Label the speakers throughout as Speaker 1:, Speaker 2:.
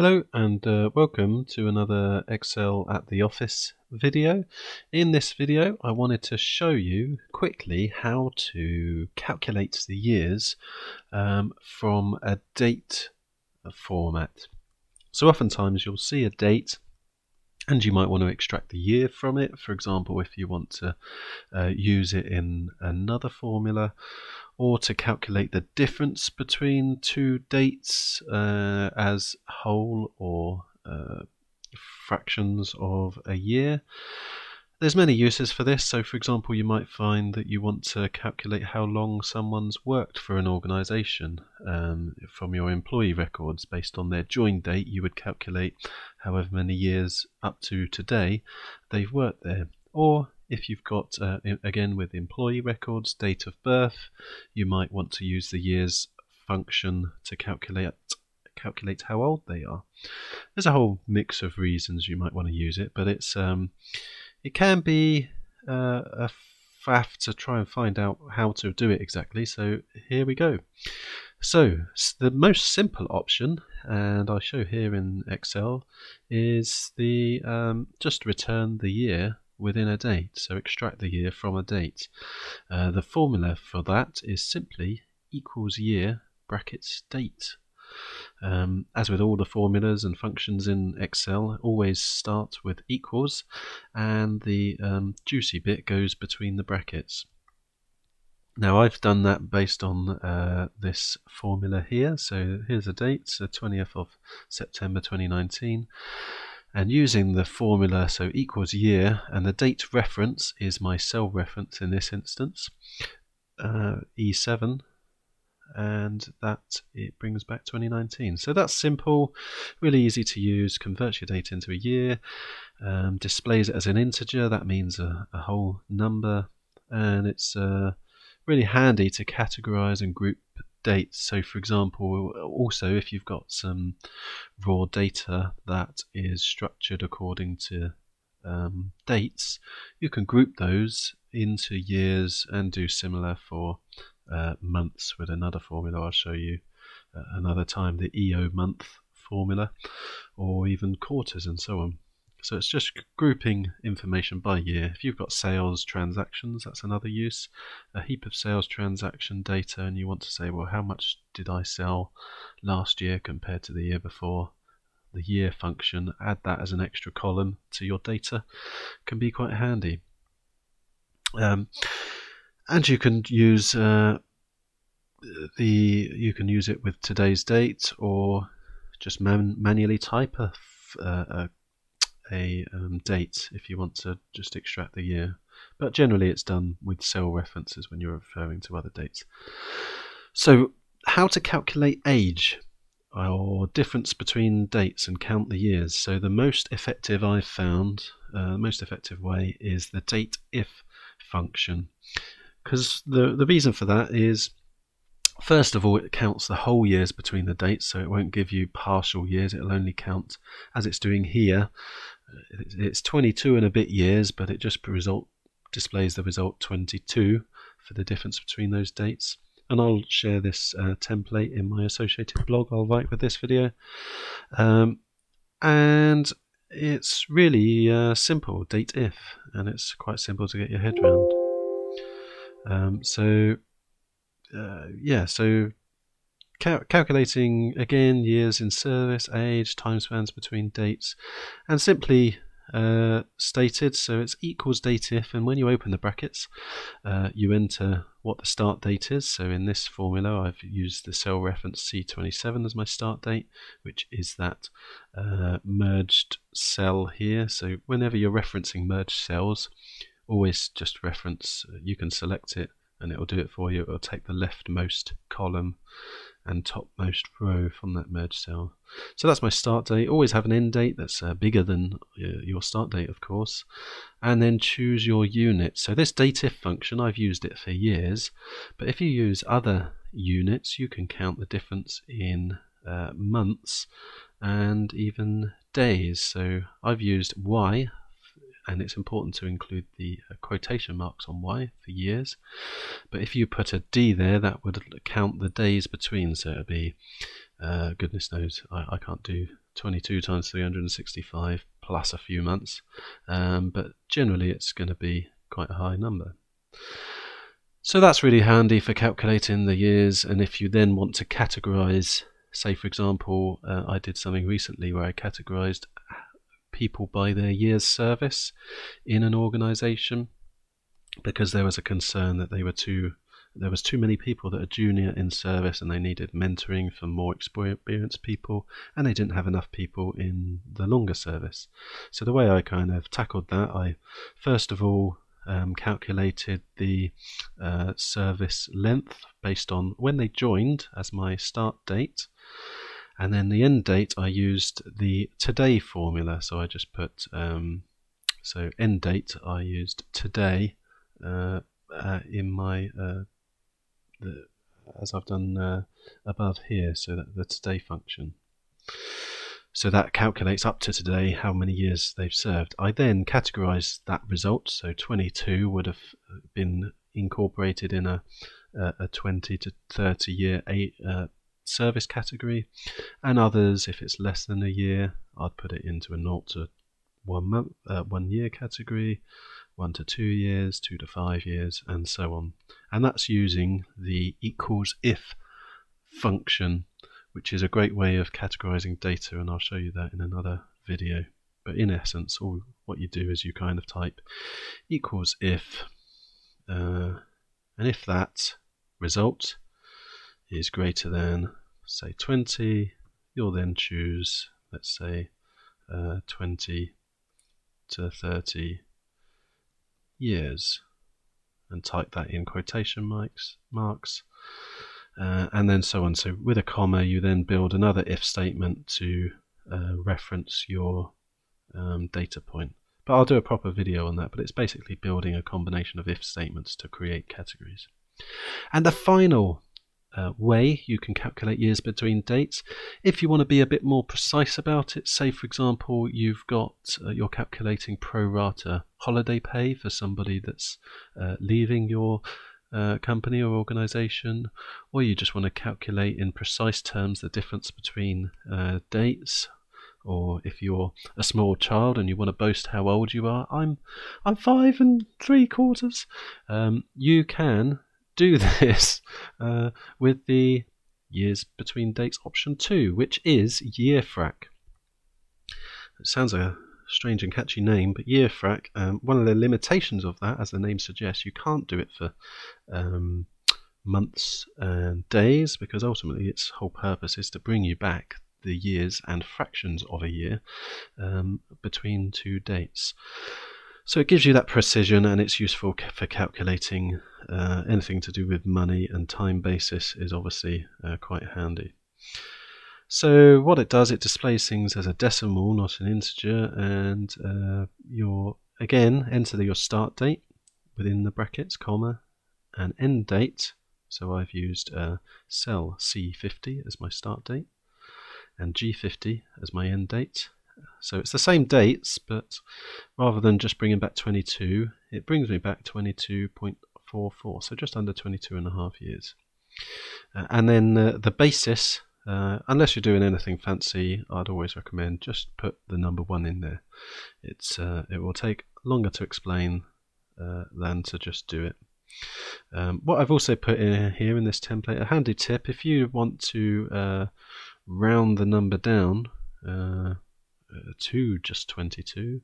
Speaker 1: Hello and uh, welcome to another Excel at the office video. In this video I wanted to show you quickly how to calculate the years um, from a date format. So oftentimes you'll see a date and you might want to extract the year from it. For example, if you want to uh, use it in another formula or to calculate the difference between two dates uh, as whole or uh, fractions of a year. There's many uses for this. So, for example, you might find that you want to calculate how long someone's worked for an organization um, from your employee records based on their join date. You would calculate however many years up to today they've worked there. Or if you've got, uh, again, with employee records, date of birth, you might want to use the years function to calculate calculate how old they are. There's a whole mix of reasons you might want to use it, but it's um, it can be uh, a faff to try and find out how to do it exactly. So here we go. So the most simple option, and I show here in Excel, is the um, just return the year within a date. So extract the year from a date. Uh, the formula for that is simply equals year brackets date. Um, as with all the formulas and functions in Excel, always start with equals and the um, juicy bit goes between the brackets. Now I've done that based on uh, this formula here. So here's a date, so 20th of September 2019. And using the formula, so equals year, and the date reference is my cell reference in this instance, uh, E7, and that it brings back 2019. So that's simple, really easy to use, converts your date into a year, um, displays it as an integer, that means a, a whole number, and it's uh, really handy to categorize and group dates. So, for example, also if you've got some raw data that is structured according to um, dates, you can group those into years and do similar for uh, months with another formula I'll show you uh, another time, the EO month formula, or even quarters and so on. So it's just grouping information by year. If you've got sales transactions, that's another use. A heap of sales transaction data, and you want to say, well, how much did I sell last year compared to the year before? The year function, add that as an extra column to your data, can be quite handy. Um, and you can use uh, the you can use it with today's date or just man manually type a, uh, a, a um, date if you want to just extract the year. But generally, it's done with cell references when you're referring to other dates. So, how to calculate age or difference between dates and count the years. So, the most effective I've found, uh, the most effective way is the date if function because the the reason for that is first of all it counts the whole years between the dates so it won't give you partial years it'll only count as it's doing here it's 22 and a bit years but it just result displays the result 22 for the difference between those dates. And I'll share this uh, template in my associated blog. I'll write with this video. Um, and it's really uh, simple date if and it's quite simple to get your head around um, so, uh, yeah, so cal calculating again years in service, age, time spans between dates, and simply uh, stated. So it's equals date if, and when you open the brackets, uh, you enter what the start date is. So in this formula, I've used the cell reference C27 as my start date, which is that uh, merged cell here. So whenever you're referencing merged cells, always just reference, uh, you can select it and it will do it for you. It will take the leftmost column and topmost row from that merge cell. So that's my start date. Always have an end date that's uh, bigger than uh, your start date, of course. And then choose your unit. So this dateif function, I've used it for years. But if you use other units, you can count the difference in uh, months and even days. So I've used Y and it's important to include the uh, quotation marks on Y for years. But if you put a D there, that would count the days between, so it would be, uh, goodness knows, I, I, can't do 22 times 365 plus a few months, um, but generally it's going to be quite a high number. So that's really handy for calculating the years, and if you then want to categorize, say for example, uh, I did something recently where I categorized people by their year's service in an organization because there was a concern that they were too there was too many people that are junior in service and they needed mentoring for more experienced people and they didn't have enough people in the longer service. So the way i kind of tackled that i first of all um, calculated the uh, service length based on when they joined as my start date and then the end date I used the today formula so I just put um, so end date I used today uh, uh, in my uh, the, as I've done uh, above here, so that the today function. So that calculates up to today how many years they've served. I then categorize that result. So 22 would have been incorporated in a, a 20 to 30 year eight, uh, service category, and others, if it's less than a year, I'd put it into a 0 to one month, uh, one year category, one to two years, two to five years, and so on. And that's using the equals if function, which is a great way of categorizing data, and I'll show you that in another video. But in essence, all what you do is you kind of type equals if, uh, and if that result is greater than, say, 20, you'll then choose, let's say, uh, 20 to 30 years and type that in quotation marks, marks uh, and then so on. So with a comma, you then build another if statement to uh, reference your um, data point. But I'll do a proper video on that, but it's basically building a combination of if statements to create categories. And the final uh, way you can calculate years between dates. If you want to be a bit more precise about it, say for example you've got uh, you're calculating pro rata holiday pay for somebody that's uh, leaving your uh, company or organization, or you just want to calculate in precise terms the difference between uh, dates or if you're a small child and you want to boast how old you are, I'm I'm five and three quarters. Um, you can do this uh, with the years between dates option 2, which is YearFrac. It sounds a strange and catchy name, but YearFrac, um, one of the limitations of that, as the name suggests, you can't do it for um, months and days because ultimately its whole purpose is to bring you back the years and fractions of a year um, between two dates. So it gives you that precision and it's useful for calculating uh, anything to do with money and time basis is obviously uh, quite handy. So what it does, it displays things as a decimal, not an integer, and uh, your again enter your start date within the brackets, comma, and end date. So I've used uh, cell C50 as my start date, and G50 as my end date, so it's the same dates, but rather than just bringing back 22, it brings me back 22.44, so just under 22 and a half years. Uh, and then uh, the basis, uh, unless you're doing anything fancy, I'd always recommend just put the number one in there. It's uh, It will take longer to explain uh, than to just do it. Um, what I've also put in here in this template, a handy tip, if you want to uh, round the number down, to just 22,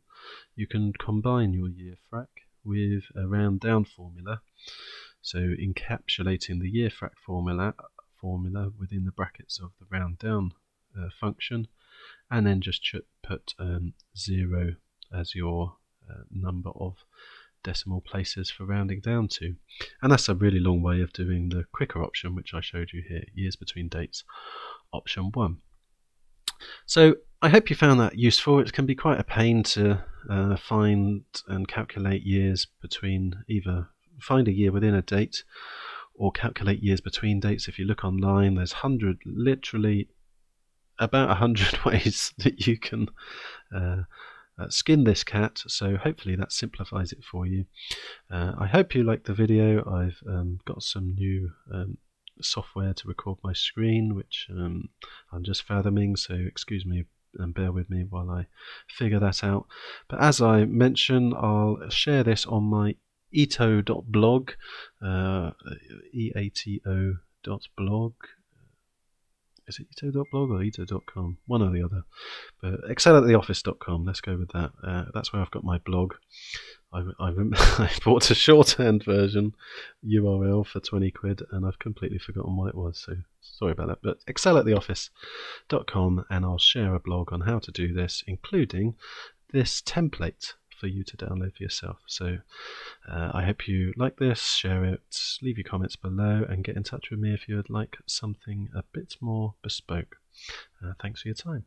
Speaker 1: you can combine your YearFrac with a round down formula. So encapsulating the YearFrac formula formula within the brackets of the round down uh, function, and then just put um, zero as your uh, number of decimal places for rounding down to. And that's a really long way of doing the quicker option, which I showed you here, years between dates, option one. So I hope you found that useful. It can be quite a pain to uh, find and calculate years between either find a year within a date or calculate years between dates. If you look online, there's hundred, literally about a hundred ways that you can uh, uh, skin this cat. So hopefully that simplifies it for you. Uh, I hope you liked the video. I've um, got some new um, software to record my screen, which um, I'm just fathoming, so excuse me and bear with me while I figure that out. But as I mentioned, I'll share this on my eato.blog, uh, E-A-T-O blog. Is it eato.blog or eato.com? One or the other. But excel at the excelattheoffice.com, let's go with that. Uh, that's where I've got my blog. I, I, I bought a shorthand version URL for 20 quid and I've completely forgotten what it was, so sorry about that. But excelattheoffice.com and I'll share a blog on how to do this, including this template for you to download for yourself. So uh, I hope you like this, share it, leave your comments below, and get in touch with me if you would like something a bit more bespoke. Uh, thanks for your time.